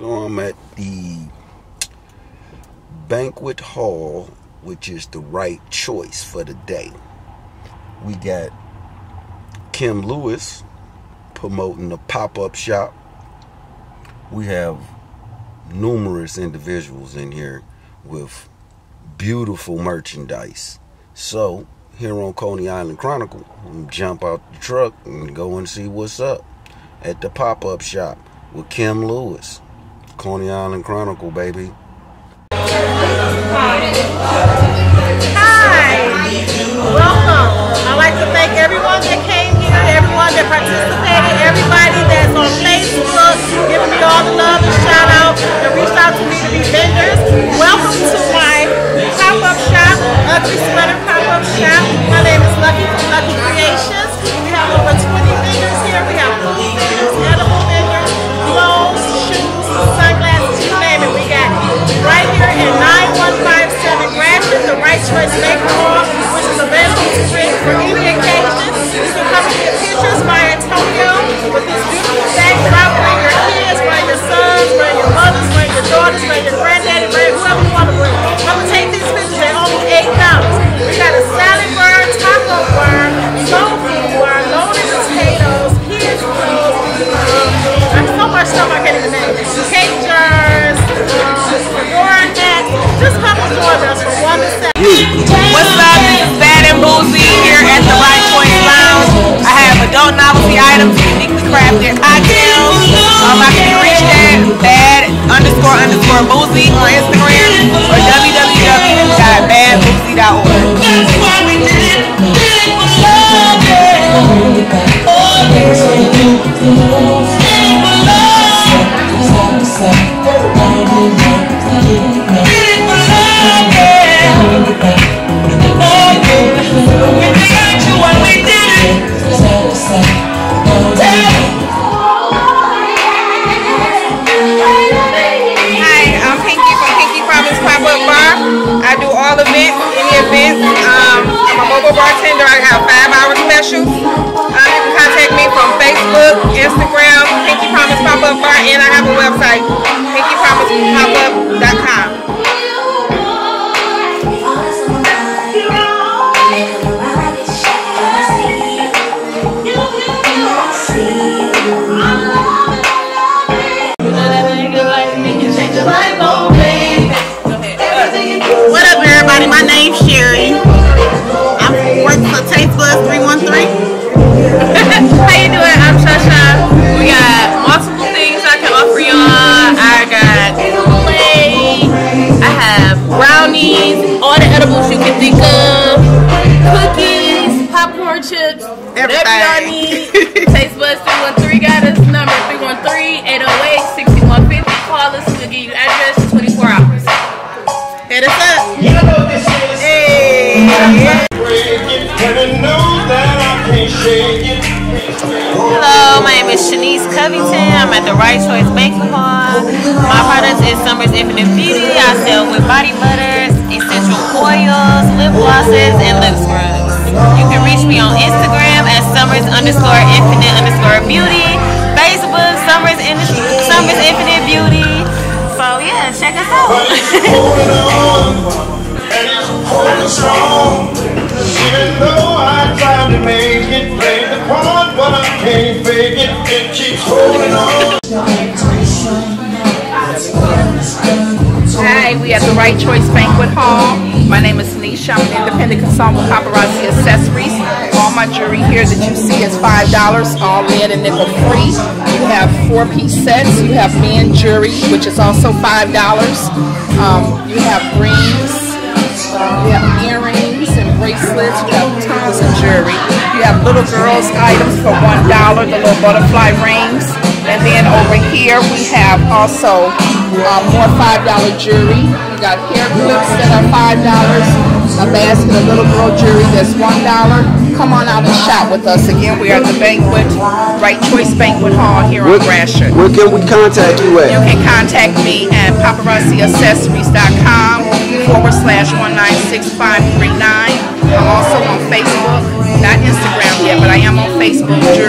So I'm at the banquet hall, which is the right choice for the day. We got Kim Lewis promoting a pop up shop. We have numerous individuals in here with beautiful merchandise. So, here on Coney Island Chronicle, jump out the truck and go and see what's up at the pop up shop with Kim Lewis. Coney Island Chronicle, baby. Hi. Welcome. I'd like to thank everyone that came here, everyone that participated, everybody that's on Facebook, giving me all the love and shout out and reached out to me to be vendors. Welcome to my pop-up shop, Ugly Sweater Pop-Up Shop. My name is Lucky from Lucky Creations. Taco events. Um, I'm a mobile bartender. I have five hour specials. Instagram, Pinky Promise Pop Up Bar, and I have a website, pinkypromisepopup.com. is Shanice Covington. I'm at the Right Choice Banquet Hall. My product is Summer's Infinite Beauty. I sell with body butters, essential oils, lip glosses, and lip scrubs. You can reach me on Instagram at Summers underscore Infinite underscore Beauty. Facebook Summers in Summers Infinite Beauty. So yeah, check us out. strong. Even though I tried to make it, play the part, holding on. We at the Right Choice Banquet Hall. My name is Nisha. I'm an independent consultant with Paparazzi Accessories. All my jewelry here that you see is $5, all lead and nickel free. You have four-piece sets. You have men jewelry, which is also $5. Um, you have rings. You have earrings and bracelets. You have tons of jewelry. You have little girls' items for $1, the little butterfly rings. And then over here we have also uh, more five dollar jewelry. We got hair clips that are five dollars. A basket of little girl jewelry that's one dollar. Come on out and shop with us again. We are at the banquet, Right Choice Banquet Hall here on Gratiot. Where can we contact you at? You can contact me at paparazziaccessories.com forward slash 196539. I'm also Thank you.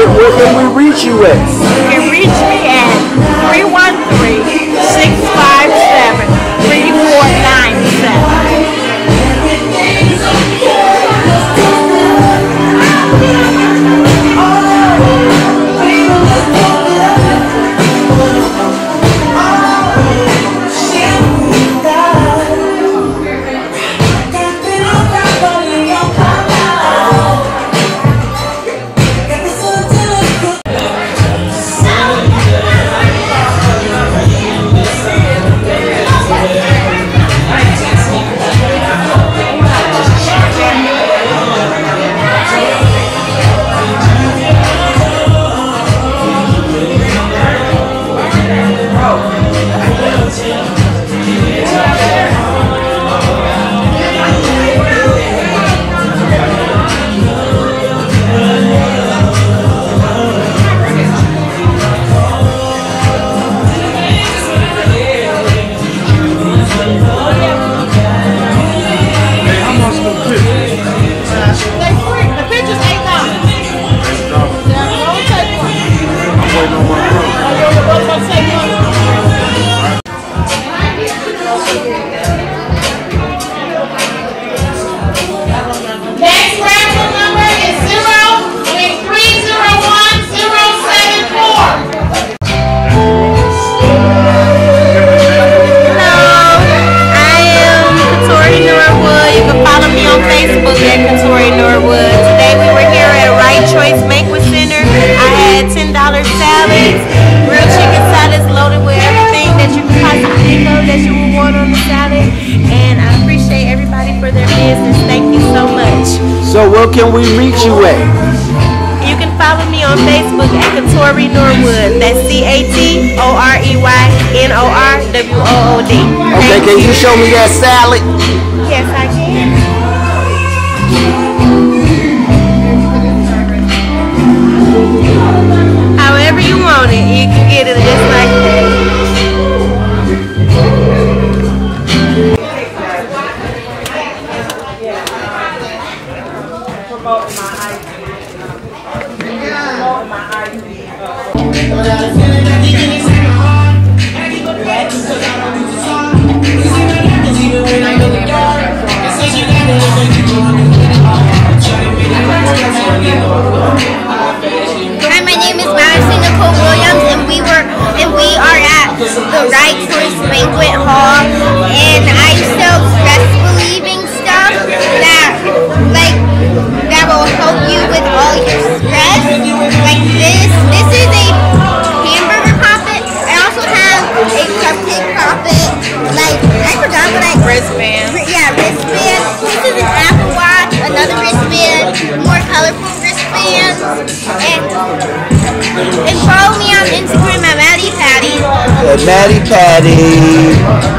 Where, where can we reach you at? Salads, grilled chicken salads loaded with everything that you could possibly think of that you would want on the salad. And I appreciate everybody for their business. Thank you so much. So where can we reach you at? You can follow me on Facebook at Catorey Norwood. That's C-A-T-O-R-E-Y-N-O-R-W-O-O-D. Okay, can you show me that salad? Hi, my name is Madison Nicole Williams, and we were and we are at the Right Choice Banquet Hall, and Madi Padi.